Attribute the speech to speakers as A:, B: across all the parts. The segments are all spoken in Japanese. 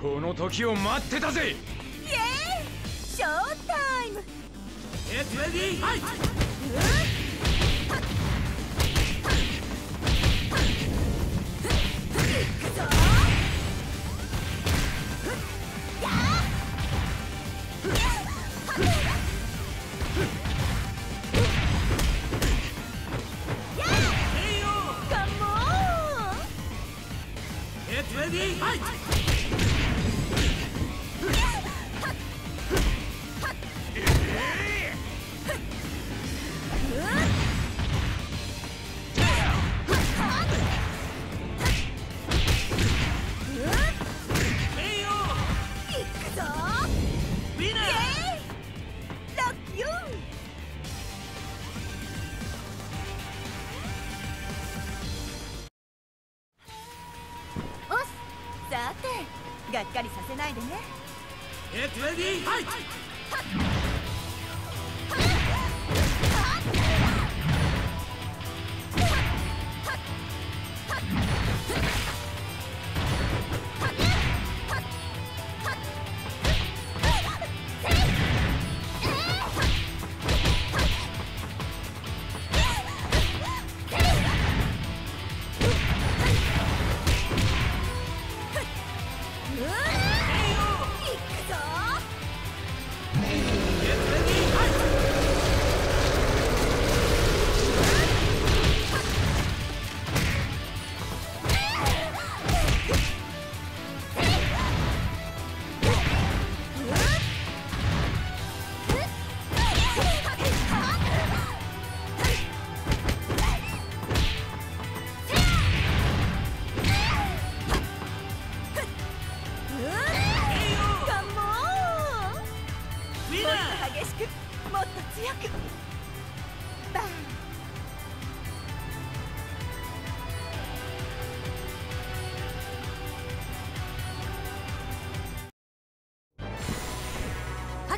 A: この時を待ってたぜ！イエーイ!
B: ショータイム!
C: ゲットレディーフ
B: がっかりさせないでね。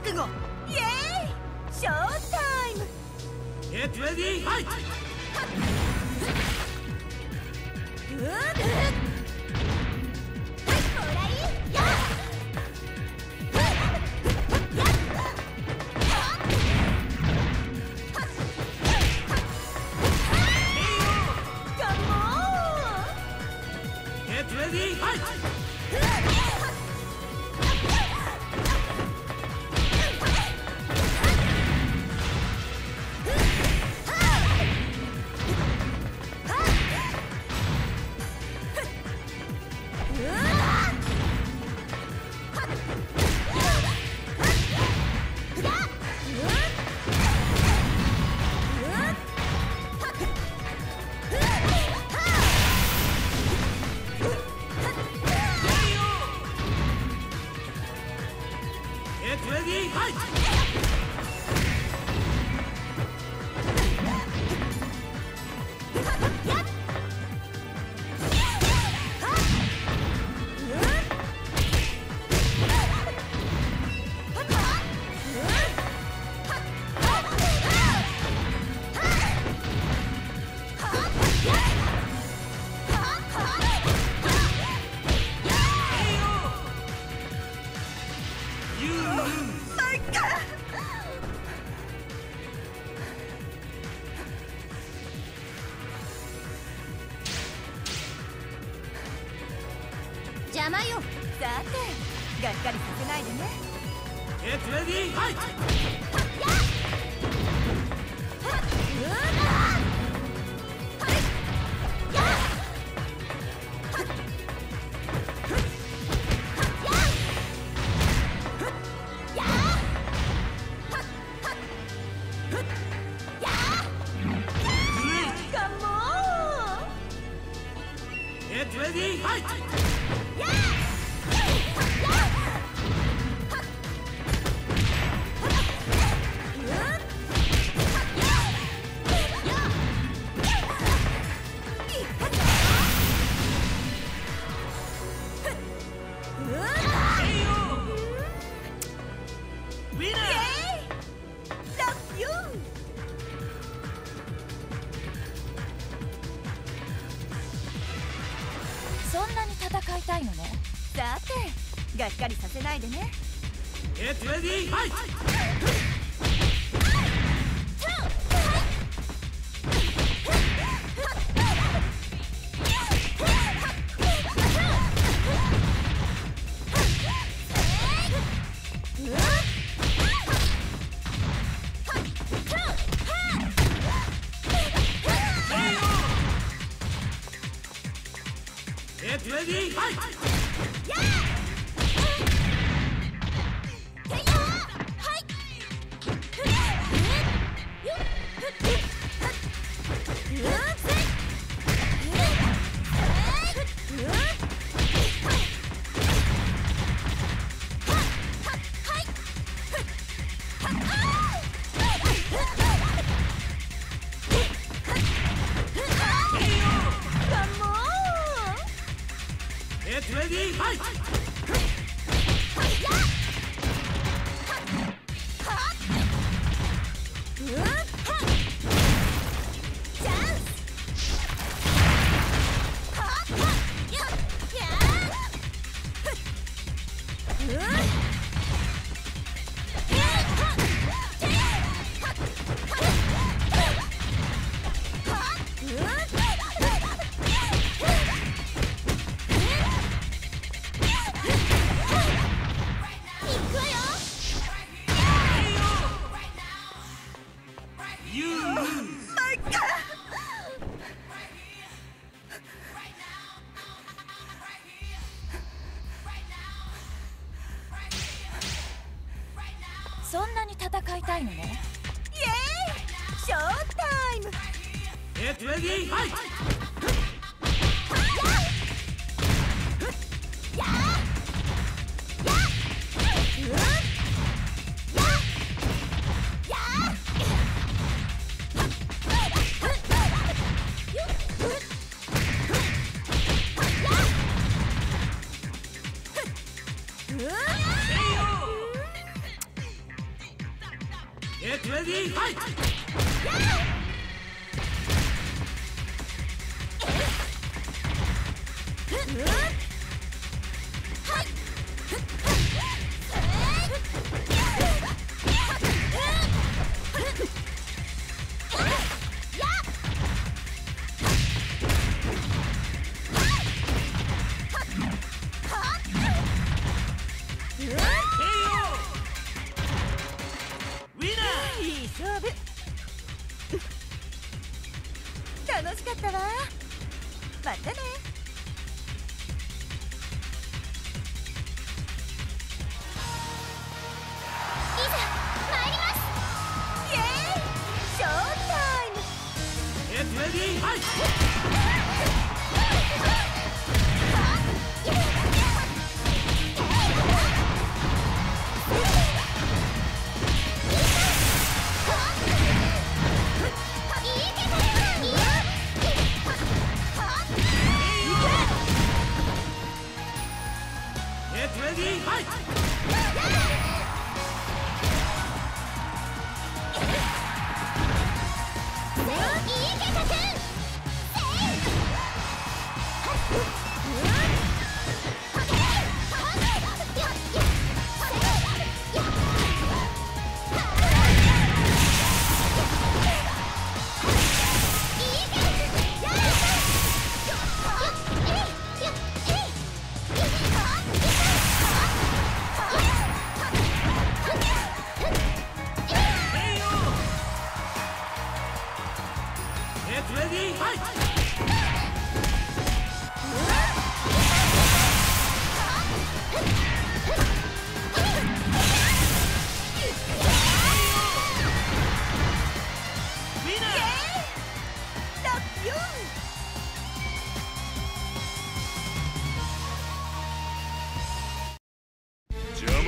B: 覚悟。イエーイ。ショータイム。
C: Get ready, fight!
B: こ
C: Get ready, fight!
D: そんなに戦いたいのね。
B: さてがっかりさせないでね。
C: Get ready, fight! ゲットレレ
D: そんなに戦いたいのね。
B: イエーイ!ショータイム!
C: ゲットは
B: いー
C: ゲ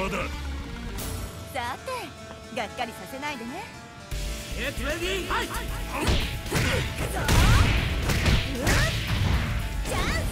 C: だ。
B: さてがっかりさせないでね。
C: Get ready, fight!
B: チャンスカ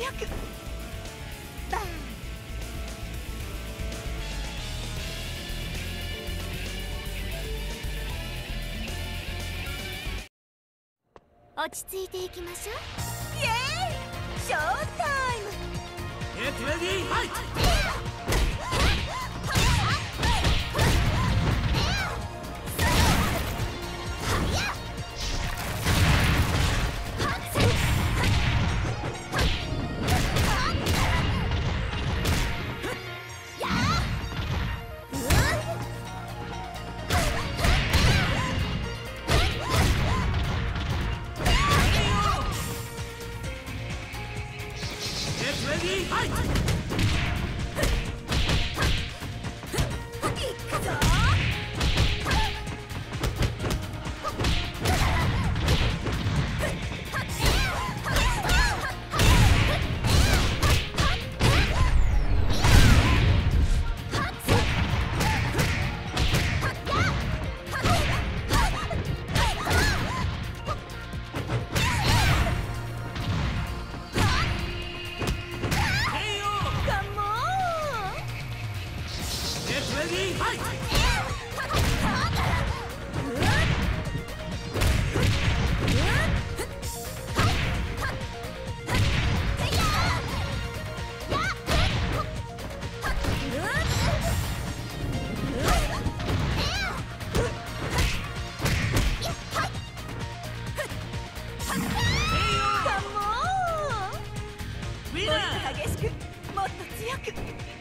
B: 強く。バー。ン
D: 落ち着いていきましょう。
B: イエーイ。ショータイム。
C: Get ready, fight! もっ
B: と激しくもっ
C: と強く